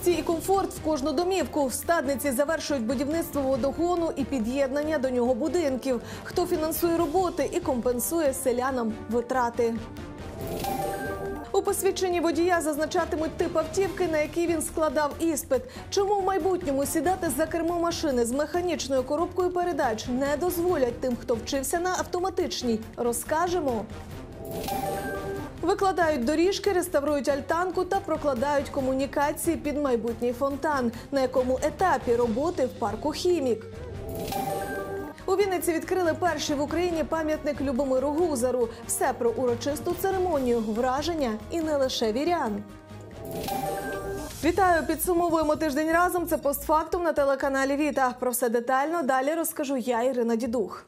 Зручності і комфорт в кожну домівку. В стадниці завершують будівництво водогону і під'єднання до нього будинків. Хто фінансує роботи і компенсує селянам витрати. У посвідченні водія зазначатимуть тип автівки, на який він складав іспит. Чому в майбутньому сідати за кермо машини з механічною коробкою передач не дозволять тим, хто вчився на автоматичній, розкажемо. Викладають доріжки, реставрують альтанку та прокладають комунікації під майбутній фонтан, на якому етапі роботи в парку Хімік. У Вінниці відкрили перший в Україні пам'ятник Любомиру Гузару. Все про урочисту церемонію, враження і не лише вірян. Вітаю! Підсумовуємо тиждень разом. Це постфактум на телеканалі Віта. Про все детально далі розкажу я, Ірина Дідух.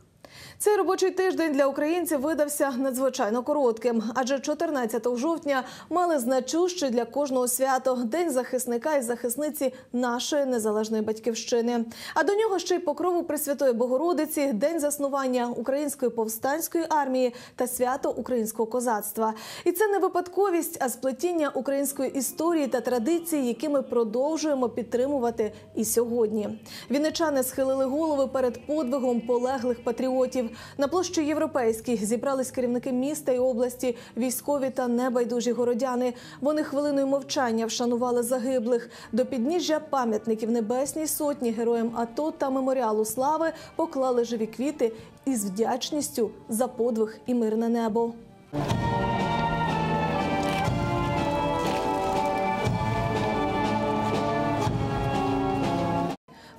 Цей робочий тиждень для українців видався надзвичайно коротким, адже 14 жовтня мали значуще для кожного свято день захисника і захисниці нашої незалежної батьківщини. А до нього ще й покрову Пресвятої Богородиці, день заснування української повстанської армії та свято українського козацтва. І це не випадковість, а сплетіння української історії та традицій, які ми продовжуємо підтримувати і сьогодні. Вінничани схилили голови перед подвигом полеглих патріотів. На площі Європейській зібрались керівники міста і області, військові та небайдужі городяни. Вони хвилиною мовчання вшанували загиблих. До підніжжя пам'ятників Небесній сотні героям АТО та меморіалу слави поклали живі квіти із вдячністю за подвиг і мирне небо.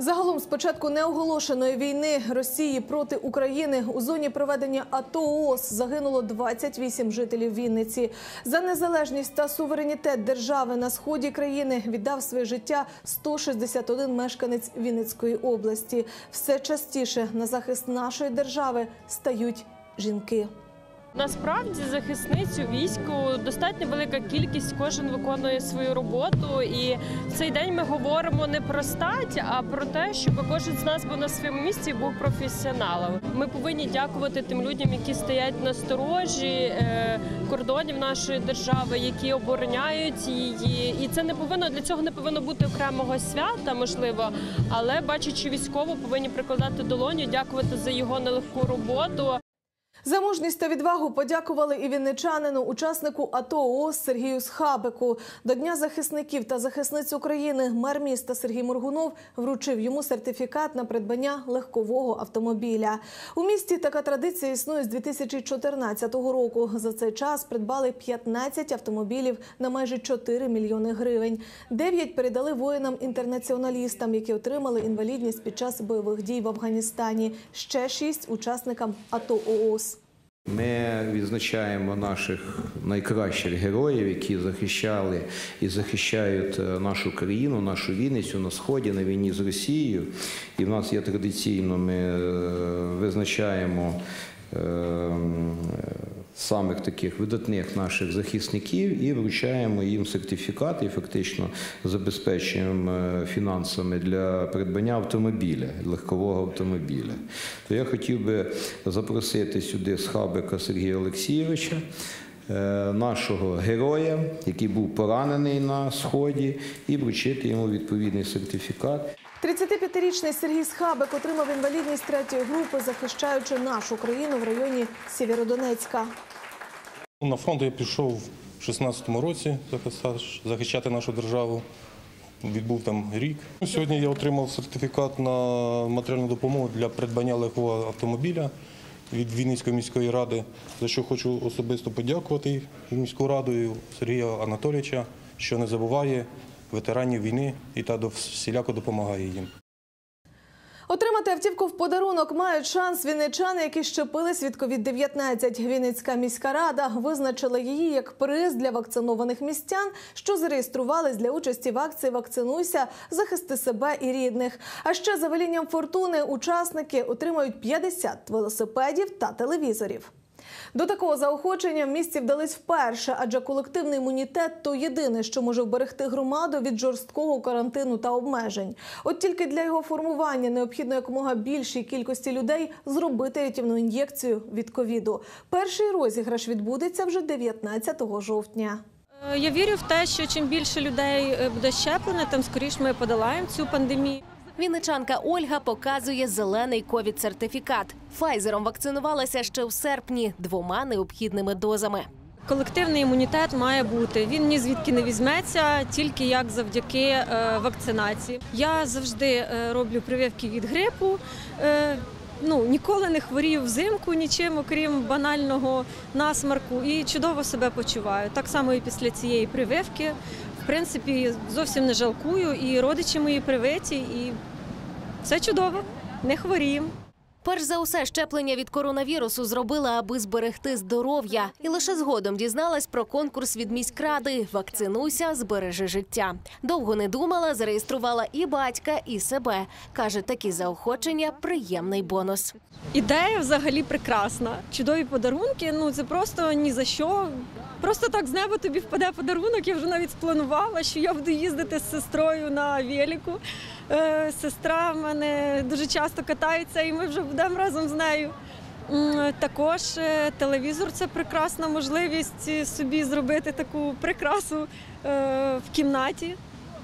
Загалом з початку неоголошеної війни Росії проти України у зоні проведення АТО ООС загинуло 28 жителів Вінниці. За незалежність та суверенітет держави на сході країни віддав своє життя 161 мешканець Вінницької області. Все частіше на захист нашої держави стають жінки. Насправді захисницю війську достатньо велика кількість. Кожен виконує свою роботу. І в цей день ми говоримо не про стать, а про те, щоб кожен з нас був на своєму місці і був професіоналом. Ми повинні дякувати тим людям, які стоять на сторожі е, кордонів нашої держави, які обороняють її. І це не повинно для цього не повинно бути окремого свята, можливо, але бачачи військову, повинні прикладати долоню, дякувати за його нелегку роботу. За мужність та відвагу подякували і вінничанину, учаснику АТО ООС Сергію Схабику. До Дня захисників та захисниць України мер міста Сергій Моргунов вручив йому сертифікат на придбання легкового автомобіля. У місті така традиція існує з 2014 року. За цей час придбали 15 автомобілів на майже 4 мільйони гривень. Дев'ять передали воїнам-інтернаціоналістам, які отримали інвалідність під час бойових дій в Афганістані. Ще шість учасникам АТО ООС. Ми відзначаємо наших найкращих героїв, які захищали і захищають е, нашу країну, нашу Вінницю на сході на війні з Росією. І в нас є традиційно, ми е, визначаємо е, самих таких видатних наших захисників і вручаємо їм сертифікати, і фактично забезпечуємо е, фінансами для придбання автомобіля, легкового автомобіля. То я хотів би запросити сюди з хабика Сергія Олексійовича. е, Нашого героя, який був поранений на сході, і вручити йому відповідний сертифікат. 35-річний Сергій Схабик отримав інвалідність третьої групи, захищаючи нашу країну в районі Сєвєродонецька. На фронт я пішов в 16-му році захищати нашу державу. Відбув там рік. Сьогодні я отримав сертифікат на матеріальну допомогу для придбання легкого автомобіля від Вінницької міської ради, за що хочу особисто подякувати міську раду Сергія Анатолійовича, що не забуває ветеранів війни і та всіляко допомагає їм. Отримати автівку в подарунок мають шанс вінничани, які щепились від COVID-19. Вінницька міська рада визначила її як приз для вакцинованих містян, що зареєструвались для участі в акції Вакцинуйся, захисти себе і рідних. А ще за велінням фортуни учасники отримають 50 велосипедів та телевізорів. До такого заохочення в місті вдались вперше, адже колективний імунітет то єдине, що може вберегти громаду від жорсткого карантину та обмежень. От тільки для його формування необхідно якомога більшій кількості людей зробити рятівну ін'єкцію від ковіду. Перший розіграш відбудеться вже 19 жовтня. Е, Я вірю в те, що чим більше людей е, буде щеплено, тим скоріше ми подолаємо цю пандемію. Вінничанка Ольга показує зелений ковід-сертифікат. Файзером вакцинувалася ще в серпні двома необхідними дозами. Колективний імунітет має бути. Він ні звідки не візьметься, тільки як завдяки е, вакцинації. Я завжди е, роблю прививки від грипу. Е, ну, ніколи не хворію взимку нічим, окрім банального насмарку, і чудово себе почуваю. Так само і після цієї прививки. В принципі, зовсім не жалкую, і родичі мої привиті, і все чудово, не хворіємо. Перш за усе, щеплення від коронавірусу зробила, аби зберегти здоров'я, і лише згодом дізналась про конкурс від міськради Вакцинуйся, збережи життя. Довго не думала, зареєструвала і батька, і себе. каже, такі заохочення приємний бонус. Ідея взагалі прекрасна. Чудові подарунки. Ну це просто ні за що. Просто так з неба тобі впаде подарунок. Я вже навіть спланувала, що я буду їздити з сестрою на велику. Е, сестра в мене дуже часто катається, і ми вже будемо разом з нею. Також е, телевізор це прекрасна можливість собі зробити таку прикрасу е, в кімнаті.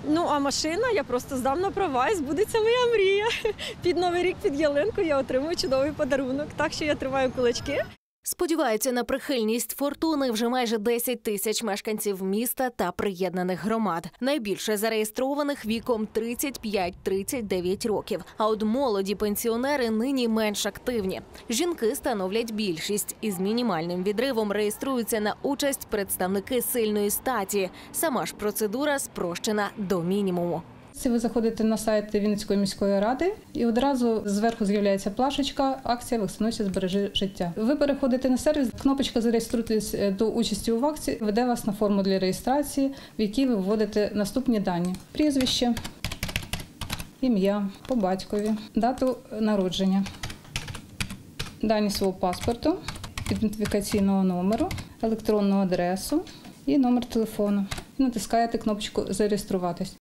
Ну а машина я просто здам на права і збудеться моя мрія. Під новий рік під ялинку я отримую чудовий подарунок. Так що я тримаю кулачки. Сподіваються на прихильність фортуни вже майже 10 тисяч мешканців міста та приєднаних громад. Найбільше зареєстрованих віком 35-39 років. А от молоді пенсіонери нині менш активні. Жінки становлять більшість із мінімальним відривом реєструються на участь представники сильної статі. Сама ж процедура спрощена до мінімуму. Це ви заходите на сайт Вінницької міської ради, і одразу зверху з'являється плашечка Акція вакцинуйся, збережи життя. Ви переходите на сервіс, кнопочка Зареєструйтесь до участі у акції веде вас на форму для реєстрації, в якій ви вводите наступні дані: прізвище, ім'я по батькові, дату народження, дані свого паспорту, ідентифікаційного номеру, електронну адресу і номер телефону. І натискаєте кнопочку Зареєструватись.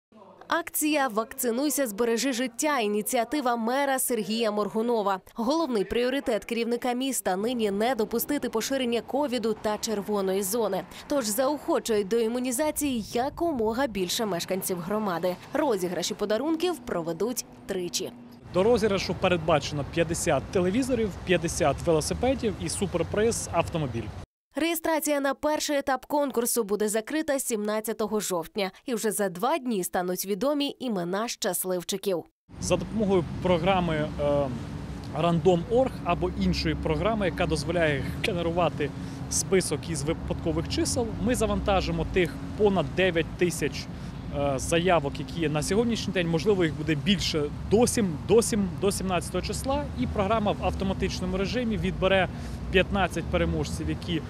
Акція Вакцинуйся, збережи життя. Ініціатива мера Сергія Моргунова. Головний пріоритет керівника міста нині не допустити поширення ковіду та червоної зони. Тож заохочують до імунізації якомога більше мешканців громади. Розіграші подарунків проведуть тричі. До розіграшу передбачено 50 телевізорів, 50 велосипедів і суперприз автомобіль. Реєстрація на перший етап конкурсу буде закрита 17 жовтня, і вже за два дні стануть відомі імена щасливчиків. За допомогою програми е, Random.org або іншої програми, яка дозволяє генерувати список із випадкових чисел, ми завантажимо тих понад 9 тисяч е, заявок, які є на сьогоднішній день. Можливо, їх буде більше до 7, до 7, до 17 числа. І програма в автоматичному режимі відбере 15 переможців, які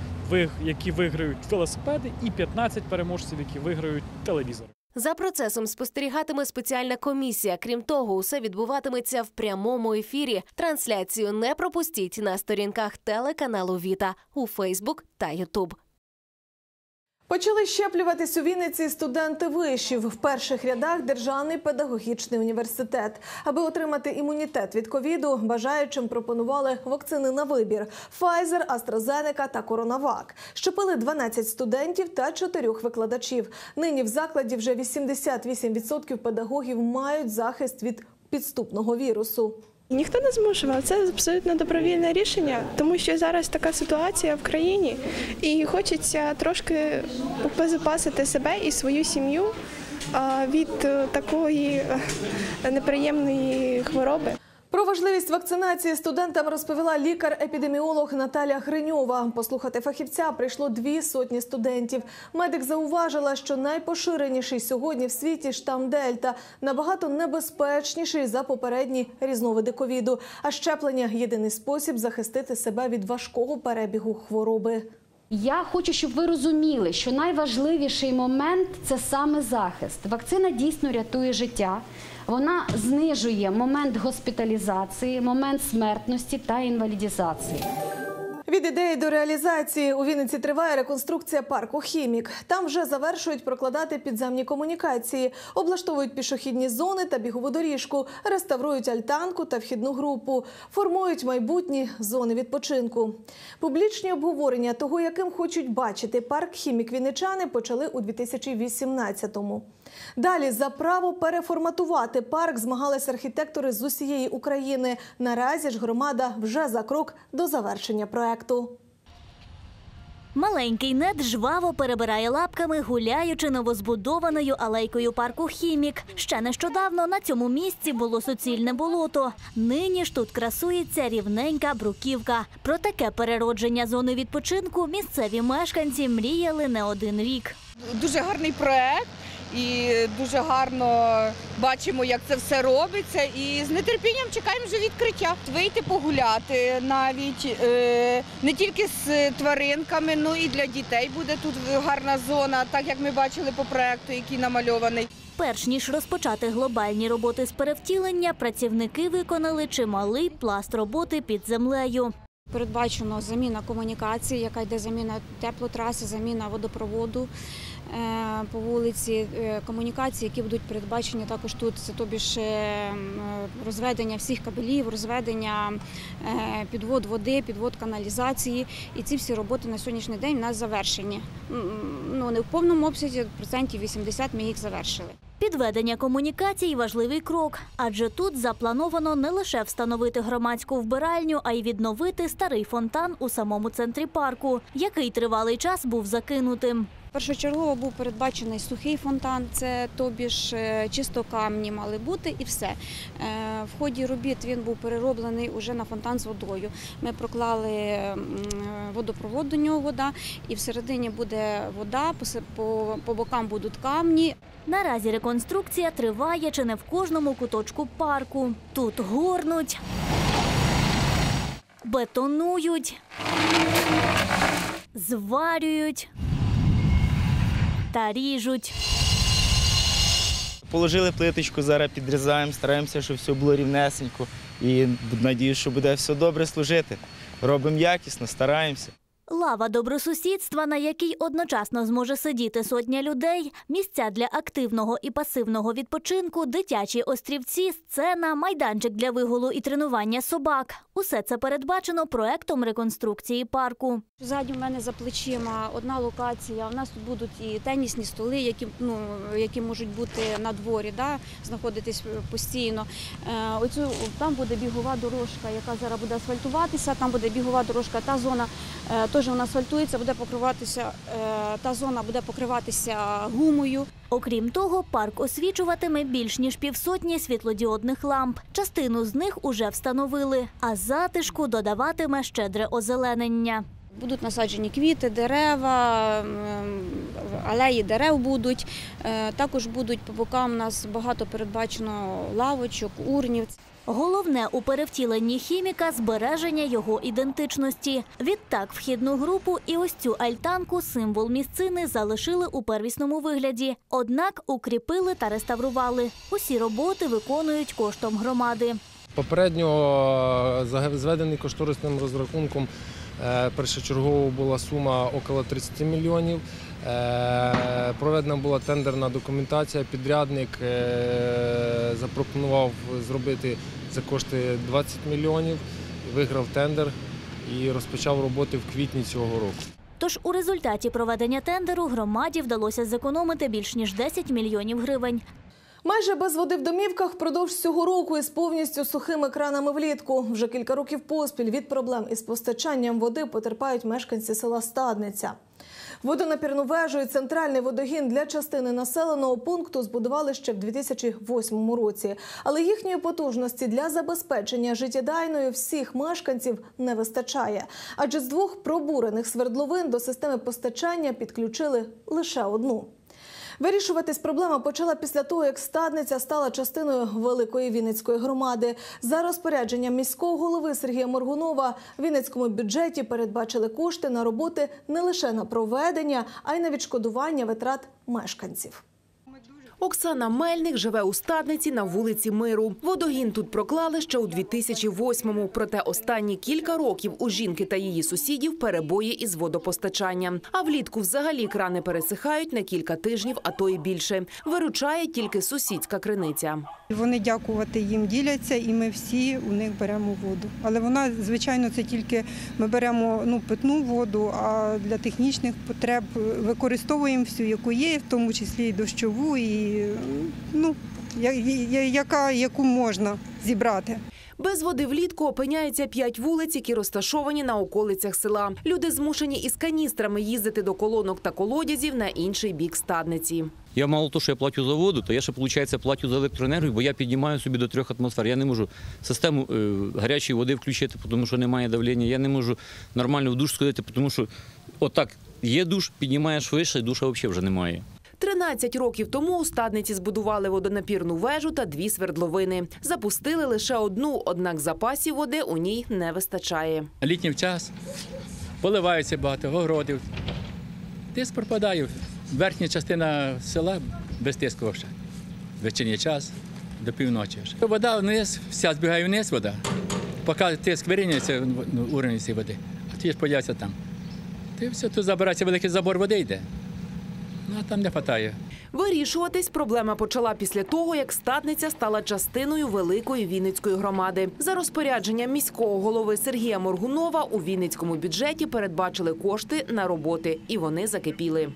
які виграють велосипеди, і 15 переможців, які виграють телевізори. За процесом спостерігатиме спеціальна комісія. Крім того, усе відбуватиметься в прямому ефірі. Трансляцію не пропустіть на сторінках телеканалу Віта у Фейсбук та Ютуб. Почали щеплюватись у Вінниці студенти вишів в перших рядах Державний педагогічний університет. Аби отримати імунітет від ковіду, бажаючим пропонували вакцини на вибір: Pfizer, AstraZeneca та Коронавак. Щепили 12 студентів та 4 викладачів. Нині в закладі вже 88% педагогів мають захист від підступного вірусу. Ніхто не змушував. Це абсолютно добровільне рішення, тому що зараз така ситуація в країні, і хочеться трошки обезопасити себе і свою сім'ю від е, такої е, неприємної хвороби. Про важливість вакцинації студентам розповіла лікар-епідеміолог Наталя Гриньова. Послухати фахівця прийшло дві сотні студентів. Медик зауважила, що найпоширеніший сьогодні в світі штам Дельта набагато небезпечніший за попередні різновиди ковіду. А щеплення єдиний спосіб захистити себе від важкого перебігу хвороби. Я хочу, щоб ви розуміли, що найважливіший момент це саме захист. Вакцина дійсно рятує життя. Вона знижує момент госпіталізації, момент смертності та інвалідізації. Від ідеї до реалізації у Вінниці триває реконструкція парку Хімік. Там вже завершують прокладати підземні комунікації, облаштовують пішохідні зони та бігову доріжку, реставрують альтанку та вхідну групу, формують майбутні зони відпочинку. Публічні обговорення того, яким хочуть бачити парк Хімік Вінничани, почали у 2018-му. Далі за право переформатувати парк змагались архітектори з усієї України. Наразі ж громада вже за крок до завершення проекту. Маленький нед жваво перебирає лапками, гуляючи новозбудованою алейкою парку Хімік. Ще нещодавно на цьому місці було суцільне болото. Нині ж тут красується рівненька бруківка. Про таке переродження зони відпочинку місцеві мешканці мріяли не один рік. Дуже гарний проект і дуже гарно бачимо, як це все робиться. І з нетерпінням чекаємо вже відкриття. Вийти погуляти навіть е, не тільки з тваринками, ну і для дітей буде тут гарна зона, так як ми бачили по проекту, який намальований. Перш ніж розпочати глобальні роботи з перевтілення, працівники виконали чималий пласт роботи під землею. Передбачено заміна комунікації, яка йде заміна теплотраси, заміна водопроводу е, по вулиці, е, комунікації, які будуть передбачені також тут. Це тобі ж е, розведення всіх кабелів, розведення підвод води, підвод каналізації. І ці всі роботи на сьогоднішній день у нас завершені. Ну не в повному обсязі, процентів 80 ми їх завершили. Підведення комунікацій важливий крок, адже тут заплановано не лише встановити громадську вбиральню, а й відновити старий фонтан у самому центрі парку, який тривалий час був закинутим. Першочергово був передбачений сухий фонтан, це тобі ж е, чисто камні мали бути і все. Е, В ході робіт він був перероблений уже на фонтан з водою. Ми проклали м, водопровод до нього вода, і всередині буде вода, по, по бокам будуть камні. Наразі реконструкція триває чи не в кожному куточку парку. Тут горнуть, бетонують, зварюють та ріжуть. Положили плиточку, зараз підрізаємо, стараємося, щоб все було рівнесенько. І надію, що буде все добре служити. Робимо якісно, стараємося. Лава добросусідства, на якій одночасно зможе сидіти сотня людей, місця для активного і пасивного відпочинку, дитячі острівці, сцена, майданчик для вигулу і тренування собак. Усе це передбачено проектом реконструкції парку. Ззаді в мене за плечима одна локація. У нас тут будуть і тенісні столи, які ну які можуть бути на дворі, да, знаходитись постійно. Е, оцю там буде бігова дорожка, яка зараз буде асфальтуватися. Там буде бігова дорожка. Та зона е, теж вона асфальтується, буде покриватися. Е, та зона буде покриватися гумою. Окрім того, парк освічуватиме більш ніж півсотні світлодіодних ламп. Частину з них уже встановили, а затишку додаватиме щедре озеленення. Будуть насаджені квіти, дерева, алеї дерев будуть. Е, Також будуть по бокам у нас багато передбачено лавочок, урнів. Головне у перевтіленні хіміка збереження його ідентичності. Відтак, вхідну групу і ось цю альтанку, символ місцини, залишили у первісному вигляді. Однак укріпили та реставрували. Усі роботи виконують коштом громади. Попередньо е, зведений кошторисним розрахунком е, першочергово була сума около 30 мільйонів. Е, Проведена була тендерна документація. Підрядник е, запропонував зробити за кошти 20 мільйонів, виграв тендер і розпочав роботи в квітні цього року. Тож у результаті проведення тендеру громаді вдалося зекономити більш ніж 10 мільйонів гривень. Майже без води в домівках впродовж цього року із повністю сухими кранами влітку. Вже кілька років поспіль від проблем із постачанням води потерпають мешканці села Стадниця. Водонапірну вежу і центральний водогін для частини населеного пункту збудували ще в 2008 році. Але їхньої потужності для забезпечення життєдайною всіх мешканців не вистачає. Адже з двох пробурених свердловин до системи постачання підключили лише одну. Вирішуватись проблема почала після того, як стадниця стала частиною великої Вінницької громади. За розпорядженням міського голови Сергія Моргунова в Вінницькому бюджеті передбачили кошти на роботи не лише на проведення, а й на відшкодування витрат мешканців. Оксана Мельник живе у стадниці на вулиці Миру. Водогін тут проклали ще у 2008-му. Проте останні кілька років у жінки та її сусідів перебої із водопостачанням. А влітку взагалі крани пересихають на кілька тижнів, а то й більше. Виручає тільки сусідська криниця. Вони дякувати їм діляться, і ми всі у них беремо воду. Але вона, звичайно, це тільки ми беремо ну, питну воду, а для технічних потреб використовуємо всю, яку є, в тому числі і дощову, і ну, я- я- яка, яку можна зібрати. Без води влітку опиняється п'ять вулиць, які розташовані на околицях села. Люди змушені із каністрами їздити до колонок та колодязів на інший бік стадниці. Я мало того, що я платю за воду, то я ще, виходить, платю за електроенергію, бо я піднімаю собі до трьох атмосфер. Я не можу систему е, гарячої води включити, тому що немає давлення. Я не можу нормально в душ сходити, тому що отак є душ, піднімаєш вище, душа взагалі вже немає. 13 років тому у стадниці збудували водонапірну вежу та дві свердловини. Запустили лише одну, однак запасів води у ній не вистачає. Літній час поливається багато, огородів. Тиск пропадає. Верхня частина села без тиску ще. Вечірній час до півночі. Вода вниз, вся збігає вниз вода. Поки тиск вирівняється, ну, уровень цієї води, а тоді ж подяться там. Ти все, тут забирається великий забор води йде. Ну, а там не вистачає. Вирішуватись проблема почала після того, як стадниця стала частиною великої Вінницької громади. За розпорядженням міського голови Сергія Моргунова у Вінницькому бюджеті передбачили кошти на роботи, і вони закипіли.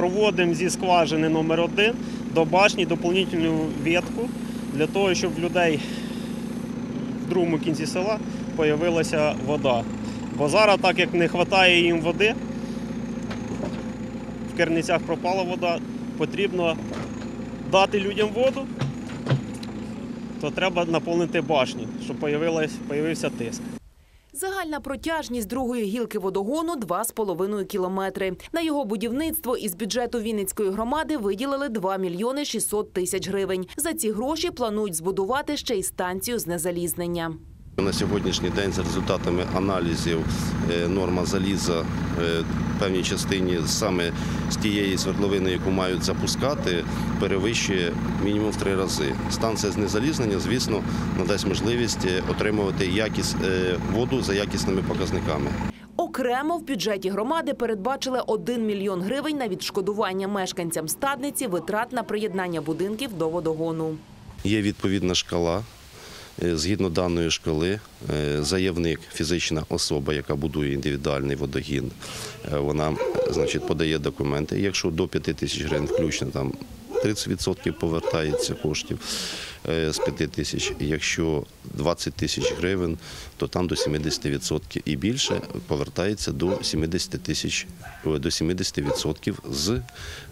проводимо зі скважини номер 1 до башні доповнительну ветку для того, щоб людей в другому кінці села з'явилася вода. Бо зараз, так як не вистачає їм води, в керницях пропала вода, потрібно дати людям воду, то треба наповнити башню, щоб появився тиск. Загальна протяжність другої гілки водогону 2,5 кілометри. На його будівництво із бюджету Вінницької громади виділили 2 мільйони 600 тисяч гривень. За ці гроші планують збудувати ще й станцію з незалізнення. На сьогоднішній день за результатами аналізів е, норма заліза е, в певній частині саме з тієї свердловини, яку мають запускати, перевищує мінімум в три рази. Станція з незалізнення, звісно, надасть можливість е, отримувати якість воду за якісними показниками. Окремо в бюджеті громади передбачили 1 мільйон гривень на відшкодування мешканцям стадниці витрат на приєднання будинків до водогону. Є відповідна шкала. Е, Згідно даної шкали, е, заявник, фізична особа, яка будує індивідуальний водогін, е, вона значить, подає документи. Якщо до 5 тисяч гривень включно, там 30% повертається коштів з 5 тисяч. Якщо 20 тисяч гривень, то там до 70% і більше повертається до 70 тисяч до 70% з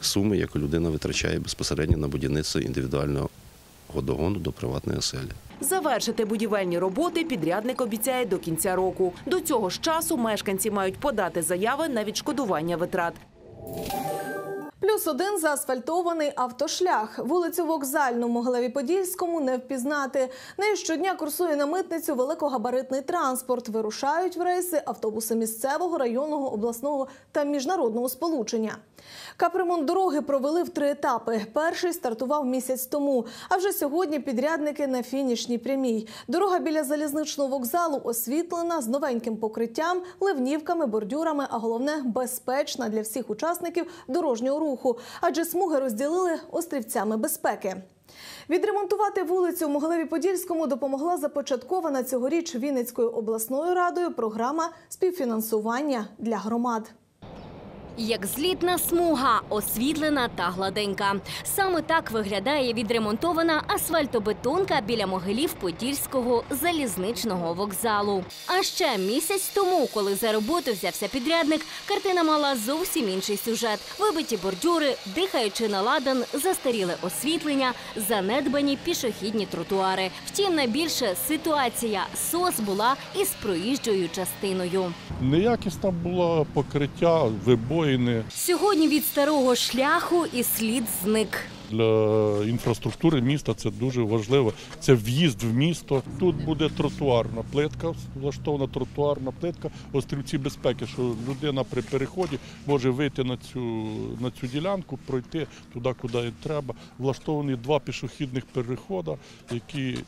суми, яку людина витрачає безпосередньо на будівництво індивідуального водогону до приватної оселі. Завершити будівельні роботи підрядник обіцяє до кінця року. До цього ж часу мешканці мають подати заяви на відшкодування витрат. Плюс один заасфальтований автошлях. Вулицю Вокзальну Могилеві Подільському не впізнати. Нею щодня курсує на митницю великогабаритний транспорт. Вирушають в рейси автобуси місцевого, районного, обласного та міжнародного сполучення. Капремонт дороги провели в три етапи. Перший стартував місяць тому. А вже сьогодні підрядники на фінішній прямій. Дорога біля залізничного вокзалу освітлена з новеньким покриттям, ливнівками, бордюрами, а головне безпечна для всіх учасників дорожнього руху, адже смуги розділили острівцями безпеки. Відремонтувати вулицю в Могилеві-Подільському допомогла започаткована цьогоріч Вінницькою обласною радою програма співфінансування для громад. Як злітна смуга, освітлена та гладенька. Саме так виглядає відремонтована асфальтобетонка біля могилів Подільського залізничного вокзалу. А ще місяць тому, коли за роботу взявся підрядник, картина мала зовсім інший сюжет: вибиті бордюри, дихаючи на ладан, застаріле освітлення, занедбані пішохідні тротуари. Втім, найбільше ситуація СОС була із проїжджою частиною. Неякісне було покриття, вибоїни. Сьогодні від старого шляху і слід зник. Для інфраструктури міста це дуже важливо. Це в'їзд в місто. Тут буде тротуарна плитка, влаштована тротуарна плитка, острівці безпеки, що людина при переході може вийти на цю, на цю ділянку, пройти туди, куди їй треба. Влаштовані два пішохідних переходи, які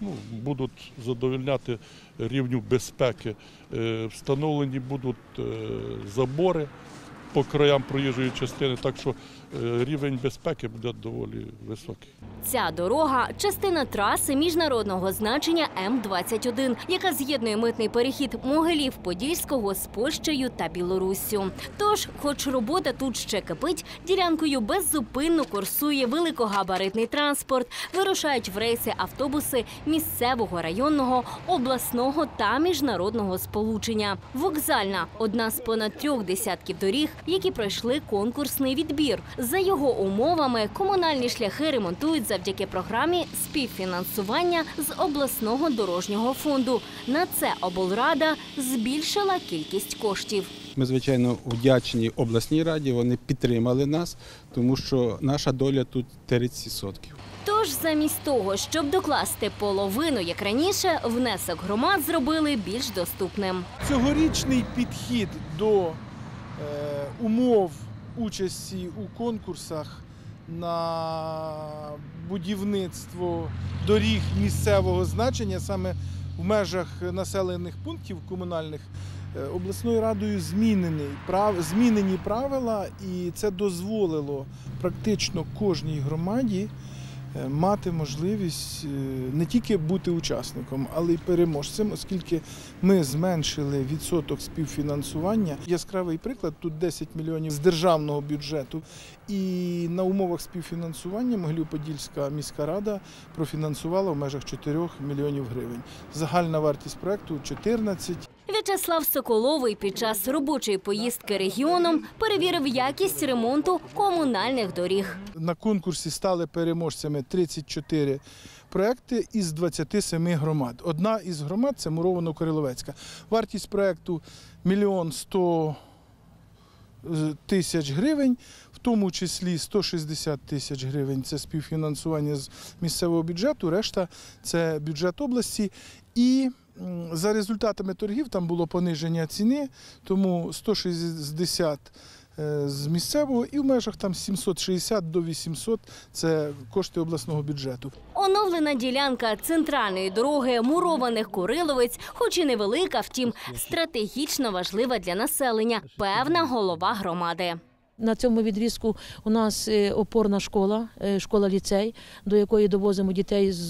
ну, будуть задовольняти рівню безпеки. Е, Встановлені будуть е, забори по краям проїжджої частини, так що рівень безпеки буде доволі високий. Ця дорога частина траси міжнародного значення М-21, яка з'єднує митний перехід Могилів-Подільського з Польщею та Білоруссю. Тож, хоч робота тут ще кипить, ділянкою беззупинно курсує великогабаритний транспорт, вирушають в рейси автобуси місцевого, районного, обласного та міжнародного сполучення. Вокзальна одна з понад трьох десятків доріг, які пройшли конкурсний відбір. За його умовами комунальні шляхи ремонтують завдяки програмі співфінансування з обласного дорожнього фонду. На це облрада збільшила кількість коштів. Ми, звичайно, вдячні обласній раді. Вони підтримали нас, тому що наша доля тут 30%. Тож, замість того, щоб докласти половину, як раніше, внесок громад зробили більш доступним. Цьогорічний підхід до е, умов участі у конкурсах на будівництво доріг місцевого значення саме в межах населених пунктів комунальних е, обласною радою змінений прав змінені правила, і це дозволило практично кожній громаді мати можливість е, не тільки бути учасником, але й переможцем, оскільки ми зменшили відсоток співфінансування. Яскравий приклад тут 10 мільйонів з державного бюджету. І на умовах співфінансування Могилів-Подільська міська рада профінансувала в межах 4 мільйонів гривень. Загальна вартість проекту 14 В'ячеслав Соколовий під час робочої поїздки регіоном перевірив якість ремонту комунальних доріг. На конкурсі стали переможцями 34 проекти із 27 громад. Одна із громад це Муровано-Кориловецька. Вартість проекту мільйон 100 тисяч гривень, в тому числі 160 тисяч гривень це співфінансування з місцевого бюджету, решта це бюджет області. І за результатами торгів там було пониження ціни, тому 160 е, з місцевого і в межах там 760 до 800 це кошти обласного бюджету. Оновлена ділянка центральної дороги мурованих Куриловець, хоч і невелика, втім стратегічно важлива для населення. Певна голова громади. На цьому відрізку у нас е, опорна школа, е, школа-ліцей, до якої довозимо дітей з,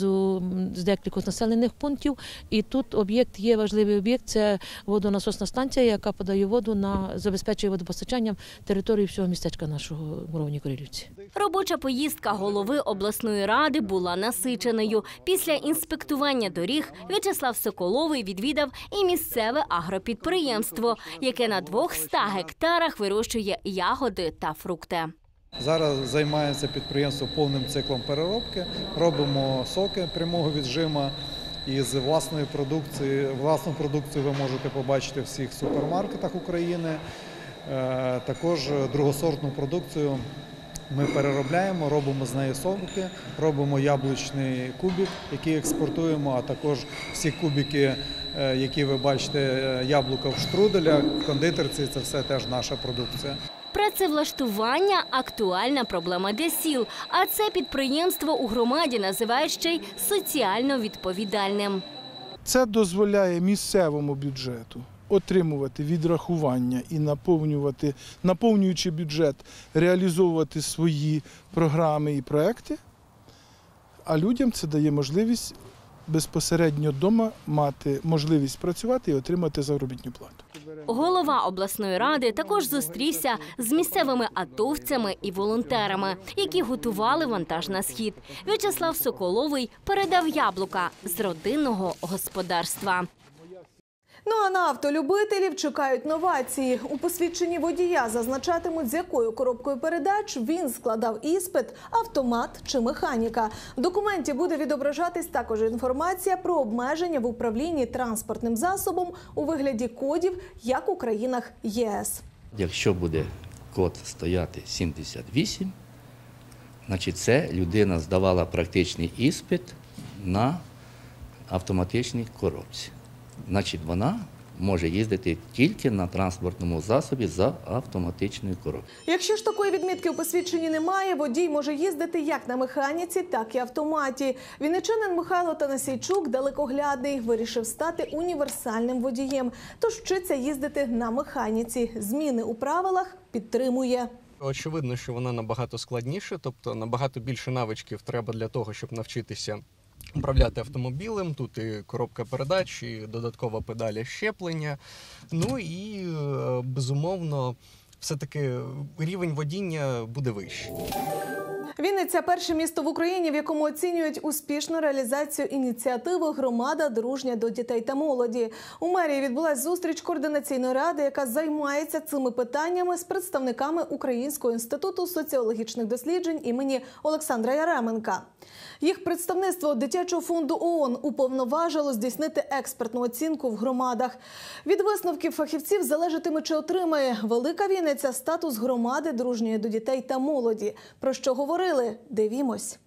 з декількох населених пунктів. І тут об'єкт є важливий об'єкт це водонасосна станція, яка подає воду на забезпечує водопостачанням території всього містечка нашого Муровні Корилівці. Робоча поїздка голови обласної ради була насиченою. Після інспектування доріг В'ячеслав Соколовий відвідав і місцеве агропідприємство, яке на 200 гектарах вирощує ягоди та фрукти. Зараз займається підприємство повним циклом переробки. Робимо соки прямого віджима із власної продукції. Власну продукцію ви можете побачити в всіх супермаркетах України. Е, Також другосортну продукцію ми переробляємо, робимо з неї соки, робимо яблучний кубик, який експортуємо, а також всі кубики, е, які ви бачите, е, яблука в штруделях, в кондитерці це все теж наша продукція. Працевлаштування актуальна проблема для сіл. А це підприємство у громаді називають ще й соціально відповідальним. Це дозволяє місцевому бюджету отримувати відрахування і наповнювати, наповнюючи бюджет, реалізовувати свої програми і проекти. А людям це дає можливість безпосередньо вдома мати можливість працювати і отримати заробітну плату. Голова обласної ради також зустрівся з місцевими атовцями і волонтерами, які готували вантаж на схід. В'ячеслав Соколовий передав яблука з родинного господарства. Ну а на автолюбителів чекають новації. У посвідченні водія зазначатимуть, з якою коробкою передач він складав іспит, автомат чи механіка. В документі буде відображатись також інформація про обмеження в управлінні транспортним засобом у вигляді кодів, як у країнах ЄС. Якщо буде код стояти 78, Значить, це людина здавала практичний іспит на автоматичній коробці. Значить, вона може їздити тільки на транспортному засобі за автоматичною коробкою. Якщо ж такої відмітки у посвідченні немає, водій може їздити як на механіці, так і автоматі. Вінничанин Михайло Танасійчук далекоглядний вирішив стати універсальним водієм, тож вчиться їздити на механіці. Зміни у правилах підтримує. Очевидно, що вона набагато складніша, тобто набагато більше навичків треба для того, щоб навчитися управляти автомобілем. Тут і коробка передач, і додаткова педаля щеплення. Ну і е, безумовно, все-таки рівень водіння буде вищий. Вінниця перше місто в Україні, в якому оцінюють успішну реалізацію ініціативи Громада дружня до дітей та молоді. У мерії відбулася зустріч координаційної ради, яка займається цими питаннями з представниками Українського інституту соціологічних досліджень імені Олександра Яременка. Їх представництво дитячого фонду ООН уповноважило здійснити експертну оцінку в громадах. Від висновків фахівців залежатиме, чи отримає велика Вінниця статус громади дружньої до дітей та молоді. Про що говорили? Дивімось.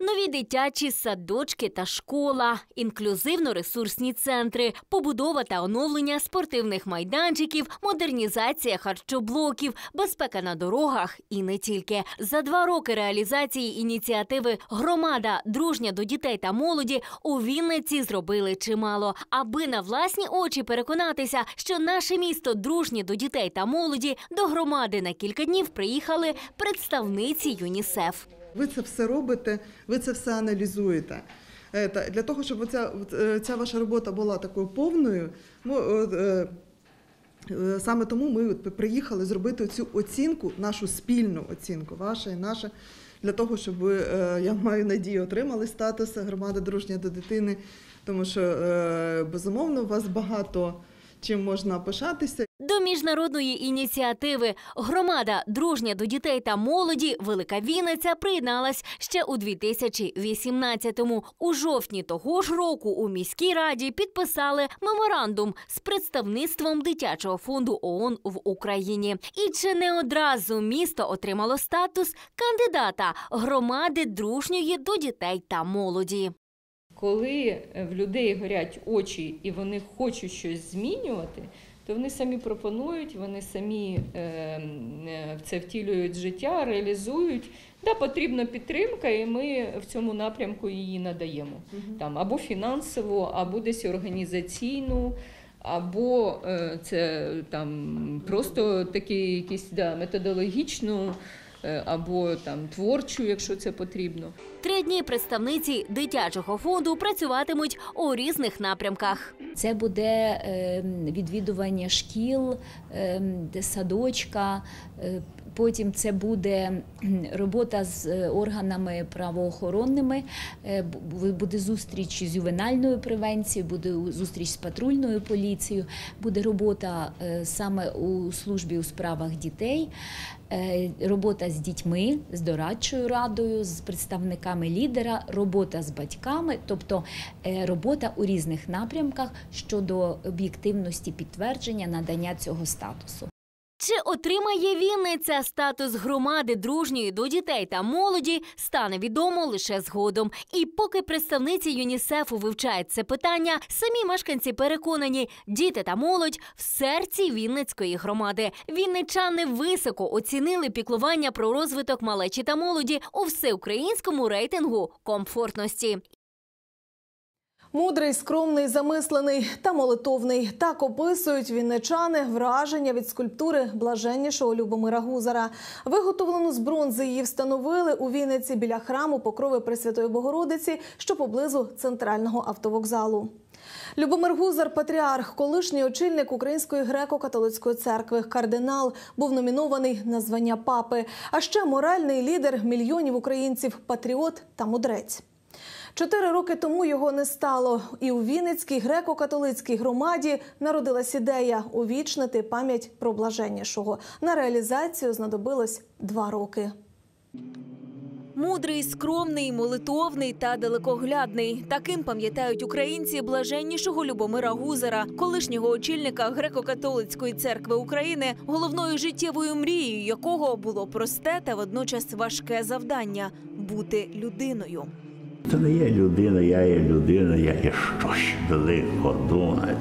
Нові дитячі садочки та школа, інклюзивно-ресурсні центри, побудова та оновлення спортивних майданчиків, модернізація харчоблоків, безпека на дорогах і не тільки. За два роки реалізації ініціативи Громада дружня до дітей та молоді у Вінниці зробили чимало, аби на власні очі переконатися, що наше місто дружнє до дітей та молоді. До громади на кілька днів приїхали представниці ЮНІСЕФ. Ви це все робите, ви це все аналізуєте. Для того, щоб оця, е, ця ваша робота була такою повною, от, е, е, саме тому ми приїхали зробити цю оцінку, нашу спільну оцінку, ваша і наша, для того, щоб ви, я маю надію, отримали статус громади дружня до дитини, тому що, безумовно, у вас багато чим можна пишатися. Міжнародної ініціативи Громада дружня до дітей та молоді Велика Вінниця приєдналась ще у 2018-му. У жовтні того ж року у міській раді підписали меморандум з представництвом дитячого фонду ООН в Україні. І чи не одразу місто отримало статус кандидата громади дружньої до дітей та молоді. Коли в людей горять очі і вони хочуть щось змінювати, то вони самі пропонують, вони самі е, е, це втілюють в життя, реалізують. Да, потрібна підтримка, і ми в цьому напрямку її надаємо. Там або фінансову, або десь організаційну, або е, це там просто такі якісь да, методологічну. Е, Або там творчу, якщо це потрібно. Три дні представниці дитячого фонду працюватимуть у різних напрямках. Це буде е, відвідування шкіл, е, садочка. Потім це буде робота з е, органами правоохоронними, е, буде зустріч з ювенальною превенцією, буде зустріч з патрульною поліцією, буде робота е, саме у службі у справах дітей, робота з дітьми, з дорадчою радою, з представниками лідера, робота з батьками, тобто робота у різних напрямках щодо об'єктивності підтвердження надання цього статусу. Чи отримає Вінниця статус громади дружньої до дітей та молоді, стане відомо лише згодом. І поки представниці ЮНІСЕФу вивчають це питання, самі мешканці переконані, діти та молодь в серці Вінницької громади. Вінничани високо оцінили піклування про розвиток малечі та молоді у всеукраїнському рейтингу комфортності. Мудрий, скромний, замислений та молитовний. Так описують вінничани враження від скульптури блаженнішого Любомира Гузара. Виготовлену з бронзи її встановили у Вінниці біля храму Покрови Пресвятої Богородиці, що поблизу центрального автовокзалу. Любомир Гузар, патріарх, колишній очільник Української греко-католицької церкви, кардинал, був номінований на звання папи. А ще моральний лідер мільйонів українців, патріот та мудрець. Чотири роки тому його не стало, і у Вінницькій греко-католицькій громаді народилась ідея увічнити пам'ять про блаженнішого. На реалізацію знадобилось два роки. Мудрий, скромний, молитовний та далекоглядний. Таким пам'ятають українці блаженнішого Любомира Гузера, колишнього очільника греко-католицької церкви України, головною життєвою мрією якого було просте та водночас важке завдання бути людиною. Це не є людина, я є людина, я є щось великого, думаю,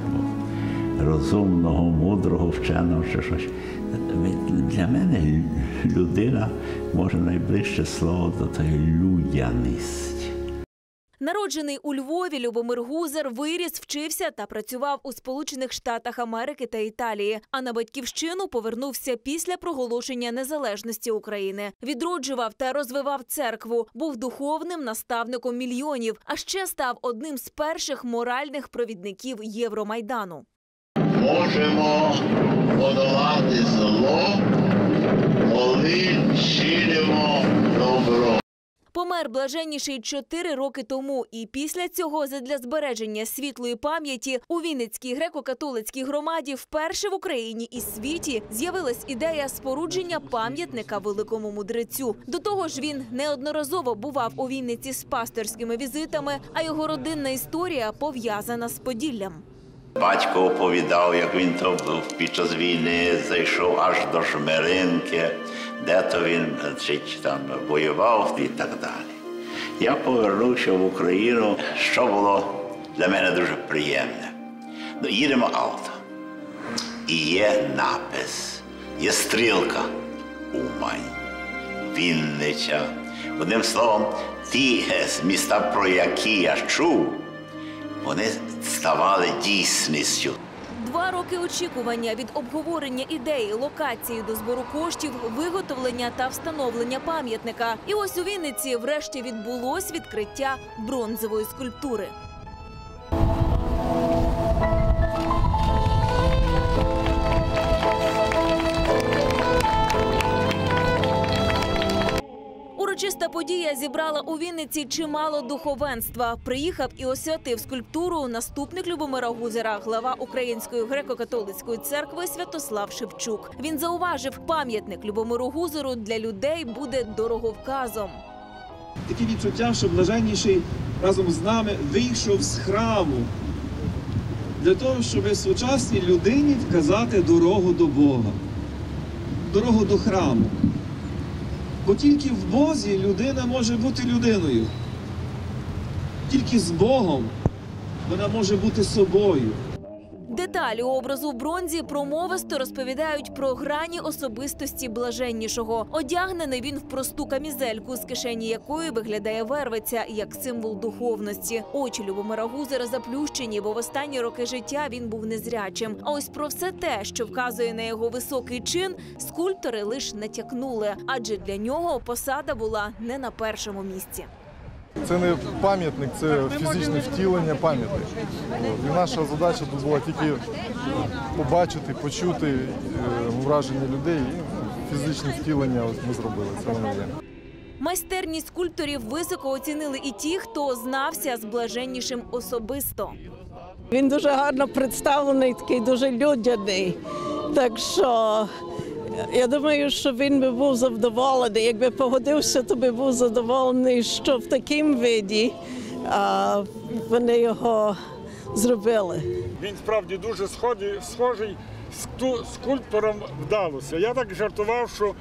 розумного, мудрого, вченого чи щось. Для мене людина може найближче слово до тої людяність. Народжений у Львові, Любомир Гузер виріс, вчився та працював у Сполучених Штатах Америки та Італії. А на батьківщину повернувся після проголошення незалежності України. Відроджував та розвивав церкву, був духовним наставником мільйонів, а ще став одним з перших моральних провідників Євромайдану. можемо подолати зло, коли чинимо добро. Помер блаженніший чотири роки тому, і після цього, задля збереження світлої пам'яті, у Вінницькій греко-католицькій громаді вперше в Україні і світі з'явилась ідея спорудження пам'ятника великому мудрецю. До того ж, він неодноразово бував у Вінниці з пасторськими візитами, а його родинна історія пов'язана з Поділлям. Батько оповідав, як він то під час війни зайшов аж до Жмеринки, де то він значить, там воював і так далі. Я повернувся в Україну, що було для мене дуже приємне. Ну, їдемо авто. І є напис, є стрілка Умань, Вінниця. Одним словом, ті е, міста, про які я чув, вони ставали дійсністю. Два роки очікування від обговорення ідеї, локації до збору коштів, виготовлення та встановлення пам'ятника. І ось у Вінниці врешті відбулось відкриття бронзової скульптури. Урочиста подія зібрала у Вінниці чимало духовенства. Приїхав і освятив скульптуру наступник Любомира Гузера, глава Української греко-католицької церкви Святослав Шевчук. Він зауважив, пам'ятник Любомиру Гузеру для людей буде дороговказом. Таке відчуття, що блаженніший разом з нами вийшов з храму для того, щоб сучасній людині вказати дорогу до Бога, дорогу до храму. Бо тільки в Бозі людина може бути людиною. Тільки з Богом вона може бути собою. Деталі образу в бронзі промовисто розповідають про грані особистості блаженнішого. Одягнений він в просту камізельку, з кишені якої виглядає вервиця як символ духовності. Очі Любомира Гузера заплющені, бо в останні роки життя він був незрячим. А ось про все те, що вказує на його високий чин, скульптори лише натякнули, адже для нього посада була не на першому місці. Це не пам'ятник, це фізичне втілення пам'яті. І наша задача тут була тільки побачити, почути е, враження людей. І ну, фізичне втілення ось ми зробили. Це воно є. Майстерність скульпторів високо оцінили і ті, хто знався з блаженнішим особисто. Він дуже гарно представлений, такий дуже людяний. Так що я думаю, що він би був задоволений. Якби погодився, то би був задоволений, що в такому виді вони його зробили. Він справді дуже схожий, з скульптором вдалося. Я так жартував, що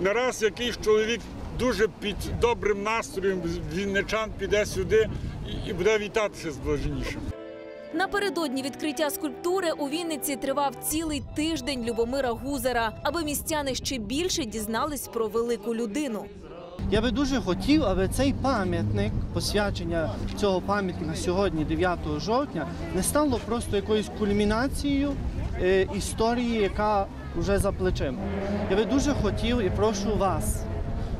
не раз якийсь чоловік дуже під добрим настроєм вінничан піде сюди і- буде вітатися з блаженнішим. Напередодні відкриття скульптури у Вінниці тривав цілий тиждень Любомира Гузера, аби містяни ще більше дізнались про велику людину. Я би дуже хотів, аби цей пам'ятник, посвячення цього пам'ятника сьогодні, 9 жовтня, не стало просто якоюсь кульмінацією е, історії, яка вже за плечима. Я би дуже хотів і прошу вас,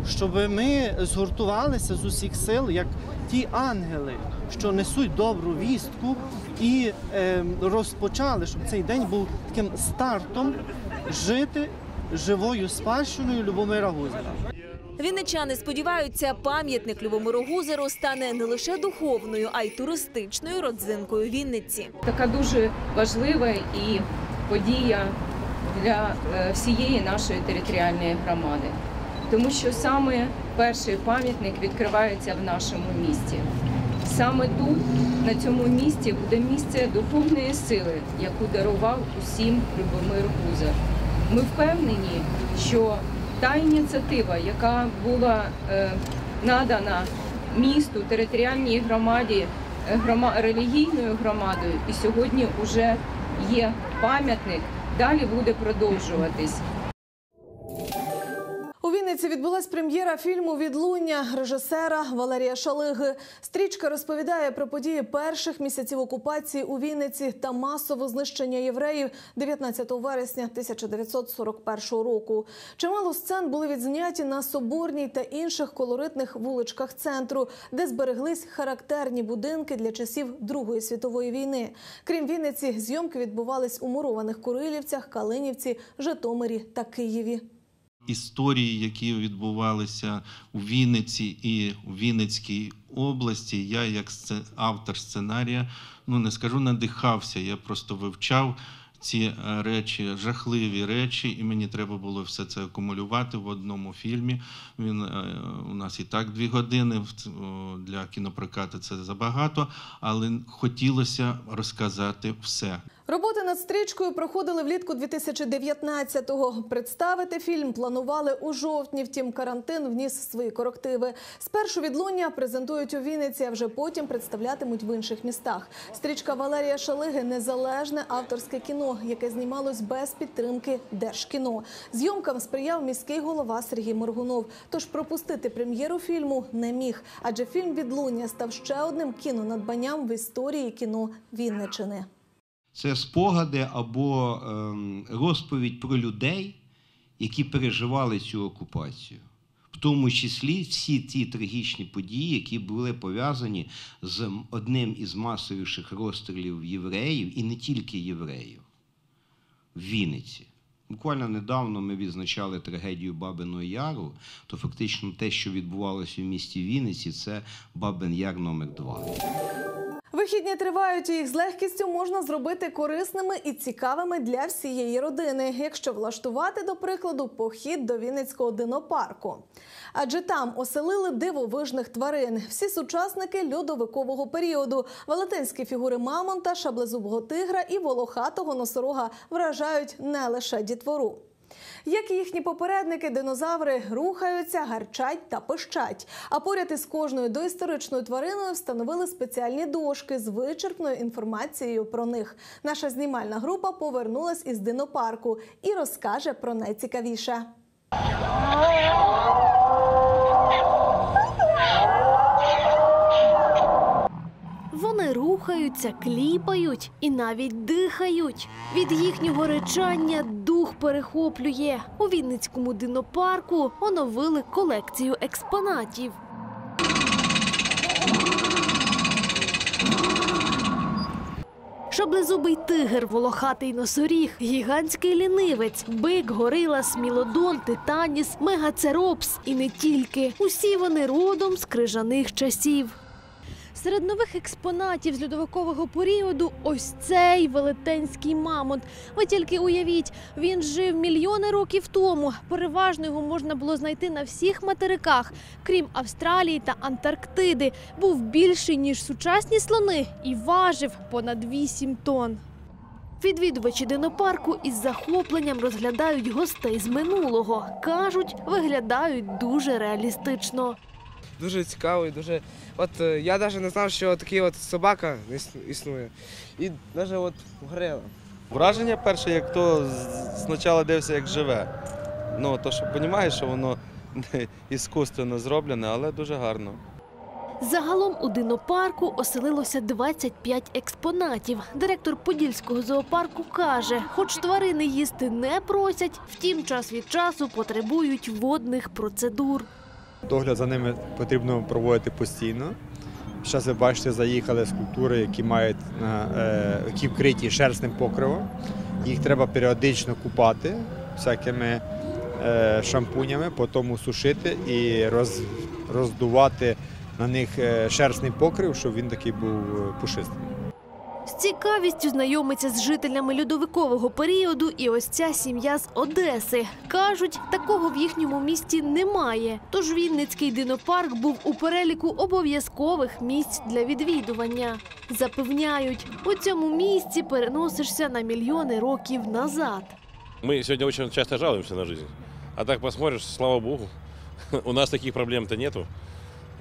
щоб ми згуртувалися з усіх сил, як ті ангели, що несуть добру вістку, і е, розпочали, щоб цей день був таким стартом жити живою спадщиною Любомира Гузера. Вінничани сподіваються, пам'ятник Любомиру Гузеру стане не лише духовною, а й туристичною родзинкою Вінниці. така дуже важлива і подія для е, всієї нашої територіальної громади. Тому що саме перший пам'ятник відкривається в нашому місті. Саме тут, на цьому місці, буде місце духовної сили, яку дарував усім Любомир Гузар. Ми впевнені, що та ініціатива, яка була е, надана місту, територіальній громаді, е, релігійною громадою, і сьогодні вже є пам'ятник, далі буде продовжуватись. Вінниці відбулась прем'єра фільму Відлуння режисера Валерія Шалиги. Стрічка розповідає про події перших місяців окупації у Вінниці та масове знищення євреїв 19 вересня 1941 року. Чимало сцен були відзняті на Соборній та інших колоритних вуличках центру, де збереглись характерні будинки для часів Другої світової війни. Крім Вінниці, зйомки відбувались у мурованих Курилівцях, Калинівці, Житомирі та Києві. Історії, які відбувалися у Вінниці і у Вінницькій області. Я, як автор сценарія, ну не скажу надихався, я просто вивчав ці е, речі, жахливі речі, і мені треба було все це акумулювати в одному фільмі. Він е, у нас і так дві години для кінопрокату це забагато, але хотілося розказати все. Роботи над стрічкою проходили влітку 2019-го. Представити фільм планували у жовтні. Втім, карантин вніс свої корективи. Спершу відлуння презентують у Вінниці, а вже потім представлятимуть в інших містах. Стрічка Валерія Шалиги незалежне авторське кіно, яке знімалось без підтримки Держкіно. Зйомкам сприяв міський голова Сергій Моргунов. Тож пропустити прем'єру фільму не міг, адже фільм Відлуння став ще одним кінонадбанням в історії кіно Вінничини. Це спогади або ем, розповідь про людей, які переживали цю окупацію. В тому числі всі ті трагічні події, які були пов'язані з одним із масовіших розстрілів євреїв, і не тільки євреїв, в Вінниці. Буквально недавно ми відзначали трагедію Бабиного Яру, то фактично те, що відбувалося в місті Вінниці, це Бабин Яр номер 2 Вихідні тривають, і їх з легкістю можна зробити корисними і цікавими для всієї родини, якщо влаштувати, до прикладу, похід до Вінницького динопарку. Адже там оселили дивовижних тварин. Всі сучасники льодовикового періоду. Велетенські фігури мамонта, шаблезубого тигра і волохатого носорога вражають не лише дітвору. Як і їхні попередники, динозаври рухаються, гарчать та пищать. А поряд із кожною доісторичною твариною встановили спеціальні дошки з вичерпною інформацією про них. Наша знімальна група повернулась із динопарку і розкаже про найцікавіше. Вони рухаються, кліпають і навіть дихають. Від їхнього речання дух перехоплює. У Вінницькому динопарку оновили колекцію експонатів. Шаблезубий тигр, волохатий носоріг, гігантський лінивець, бик, горила, смілодон, титаніс, мегацеропс і не тільки. Усі вони родом з крижаних часів. Серед нових експонатів з льодовикового періоду ось цей велетенський мамонт. Ви тільки уявіть, він жив мільйони років тому. Переважно його можна було знайти на всіх материках, крім Австралії та Антарктиди. Був більший ніж сучасні слони і важив понад 8 тонн. Відвідувачі динопарку із захопленням розглядають гостей з минулого. кажуть, виглядають дуже реалістично. Дуже цікаво і дуже. От е, я навіть не знав, що такий от собака існує. І навіть от горила. Враження перше, як то спочатку дивишся, як живе. Ну, то що розумієш, що воно іскусственно зроблене, але дуже гарно. Загалом у динопарку оселилося 25 експонатів. Директор Подільського зоопарку каже, хоч тварини їсти не просять, втім час від часу потребують водних процедур. Догляд за ними потрібно проводити постійно. Зараз ви бачите, заїхали скульптури, які мають на, е, які вкриті шерстним покривом. Їх треба періодично купати всякими е, шампунями, потім сушити і роз, роздувати на них е, шерстний покрив, щоб він такий був пушистий. З цікавістю знайомиться з жителями льодовикового періоду і ось ця сім'я з Одеси. Кажуть, такого в їхньому місті немає. Тож Вінницький динопарк був у переліку обов'язкових місць для відвідування. Запевняють, у цьому місці переносишся на мільйони років назад. Мы сегодня очень часто жалуемся на жизнь. А так посмотришь, слава богу, у нас таких проблем-то нету.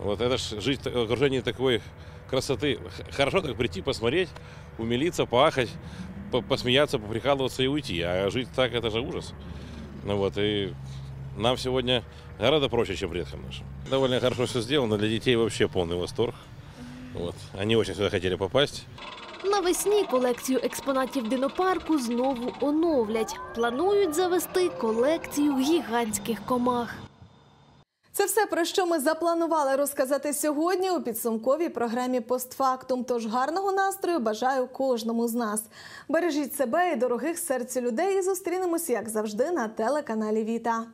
Вот это ж жить в окружении такой красоты. Х- Хорошо так прийти, посмотреть, умилиться, поахать, по- посмеяться, поприкалываться и уйти. А жить так это же ужас. Ну вот, и нам сегодня гораздо проще, чем предкам нашим. Довольно хорошо все сделано. Для детей вообще полный восторг. Вот. Они очень сюда хотели попасть. Навесні колекцію експонатів динопарку знову оновлять. Планують завести колекцію гігантських комах. Це все про що ми запланували розказати сьогодні у підсумковій програмі Постфактум. Тож гарного настрою бажаю кожному з нас. Бережіть себе і дорогих серцю людей. І зустрінемось як завжди на телеканалі Віта.